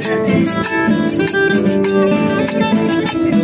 Thank you.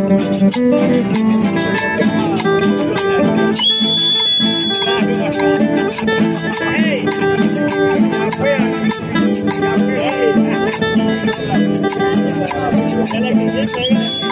Hey! hey, hey!